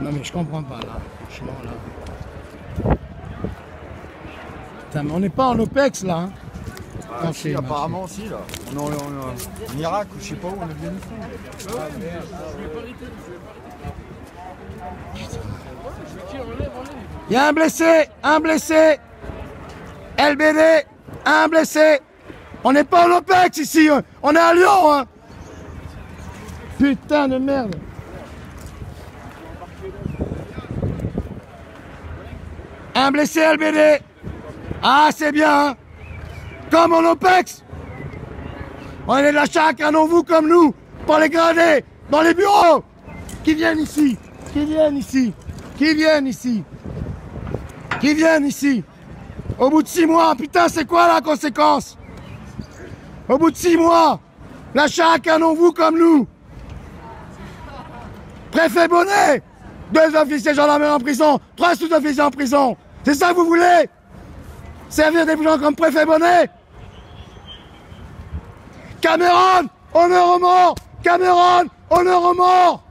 Non mais je comprends pas là, franchement là. Putain, mais on n'est pas en OPEX là. Hein. Ah, si, apparemment aussi là. On est en, Irak ou je sais pas où on est venu. Il y a un blessé, un blessé. LBD, un blessé. On n'est pas en OPEX ici, hein. on est à Lyon. Hein. Putain de merde. Un blessé LBD. Ah, c'est bien. hein. Comme en OPEX. On est de la chair à canon, vous comme nous, pour les gradés, dans les bureaux. Qui viennent ici, qui viennent ici, qui viennent ici, qui viennent ici. Au bout de six mois, putain, c'est quoi la conséquence? Au bout de six mois, la chair à canon, vous comme nous. Préfet Bonnet, deux officiers gendarmerie en prison, trois sous-officiers en prison. C'est ça que vous voulez Servir des gens comme préfet Bonnet Cameron, honneur aux morts Cameron, honneur aux morts